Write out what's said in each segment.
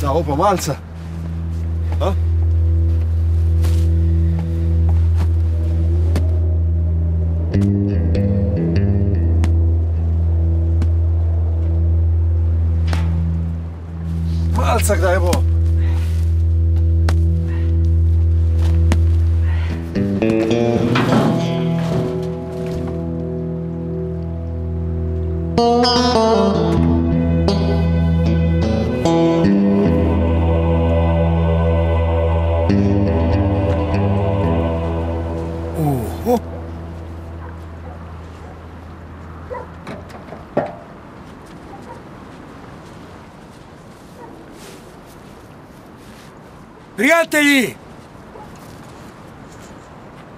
Da, Opa, malca. Huh? Ah? Malca kdaj bo? Ухо! Пријатели!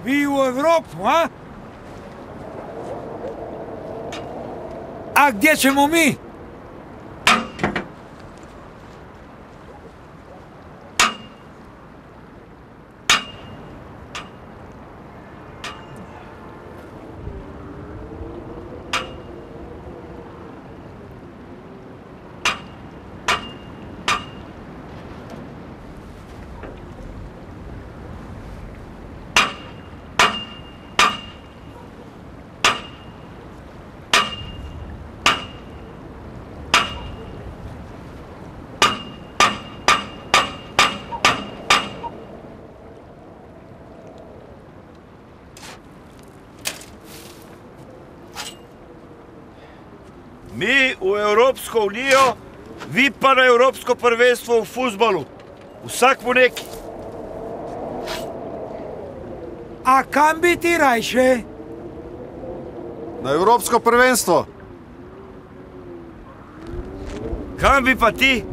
Ви у Европу, а? А где ќемо ми? Mi v Evropsko unijo, vi pa na Evropsko prvenstvo v futbalu. Vsak mu neki. A kam bi ti rajše? Na Evropsko prvenstvo. Kam bi pa ti?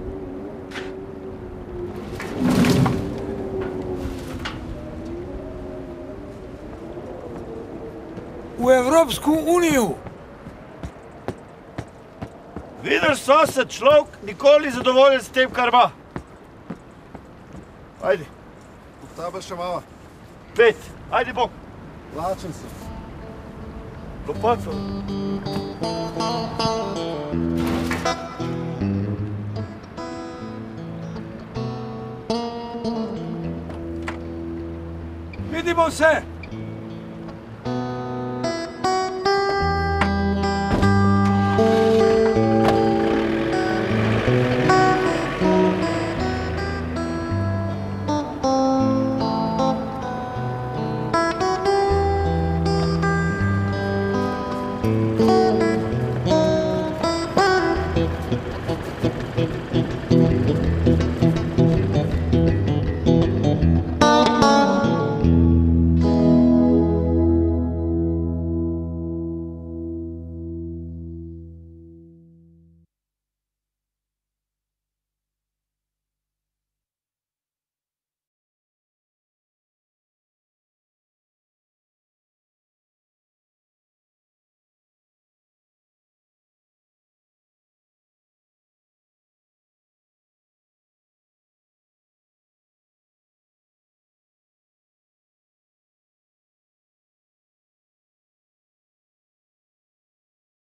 U Evropsku uniju. Vidiš, sosed, človek nikoli zadovoljen s tem, kar ima. Ajde, Tebe še malo. pet, ajde bok, Lačen sem. lopato. Vidimo se!